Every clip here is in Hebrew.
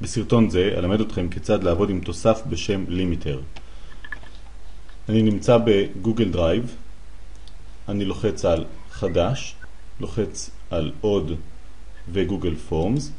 בסרטון זה אלמד אתכם כיצד לעבוד עם תוסף בשם Limiter. אני נמצא ב Google Drive, אני לוחץ על חדש, לוחץ על עוד ו Google Forms,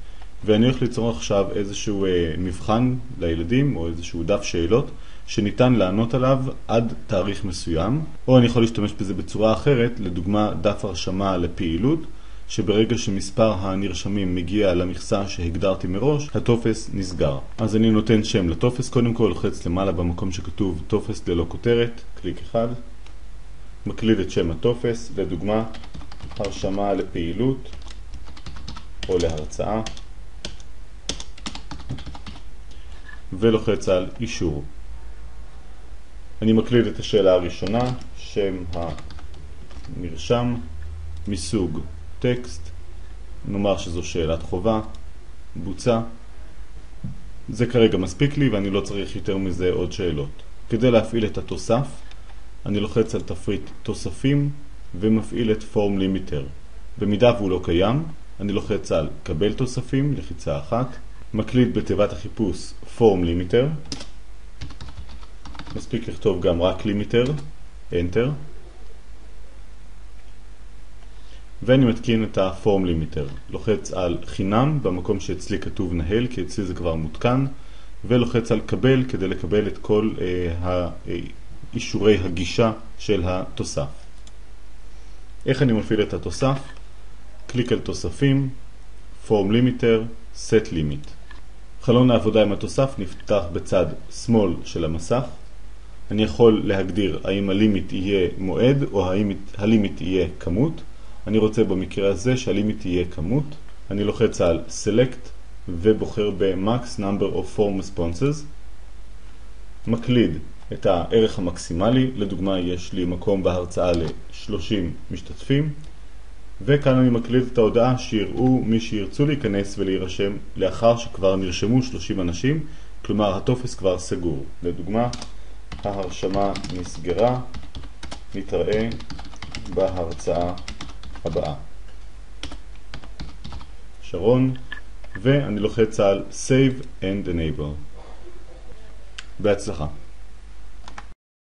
ואני הולך ליצור עכשיו איזשהו אה, מבחן לילדים או איזשהו דף שאלות שניתן לענות עליו עד תאריך מסוים, או אני יכול להשתמש בזה בצורה אחרת, לדוגמה דף הרשמה לפעילות, שברגע שמספר הנרשמים מגיע למכסה שהגדרתי מראש, הטופס נסגר. אז אני נותן שם לטופס, קודם כל לוחץ למעלה במקום שכתוב טופס ללא כותרת, קליק אחד, מקליד את שם הטופס, לדוגמה הרשמה לפעילות או להרצאה, ולוחץ על אישור. אני מקליד את השאלה הראשונה, שם הנרשם, מסוג טקסט, נאמר שזו שאלת חובה, בוצע. זה כרגע מספיק לי ואני לא צריך יותר מזה עוד שאלות. כדי להפעיל את התוסף, אני לוחץ על תפריט תוספים ומפעיל את פורם לימיטר. במידה והוא לא קיים, אני לוחץ על קבל תוספים, לחיצה אחת, מקליד בתיבת החיפוש פורם לימיטר, מספיק לכתוב גם רק Limiter, Enter, ואני מתקין את ה Form Limiter. לוחץ על חינם במקום שאצלי כתוב נהל, כי אצלי זה כבר מותקן, ולוחץ על קבל כדי לקבל את כל אה, אישורי הגישה של התוסף. איך אני מפעיל את התוסף? קליק על תוספים, Form Limiter, set limit. חלון העבודה עם התוסף נפתח בצד שמאל של המסך. אני יכול להגדיר האם הלימיט יהיה מועד או האם הלימיט יהיה כמות. אני רוצה במקרה הזה שהלימיט יהיה כמות. אני לוחץ על Select ובוחר ב-Max Number of Form Responses. מקליד את הערך המקסימלי, לדוגמה יש לי מקום בהרצאה ל-30 משתתפים, וכאן אני מקליד את ההודעה שיראו מי שירצו להיכנס ולהירשם לאחר שכבר נרשמו 30 אנשים, כלומר הטופס כבר סגור. לדוגמה, ההרשמה נסגרה, נתראה בהרצאה הבאה. שרון, ואני לוחץ על Save and Enable. בהצלחה.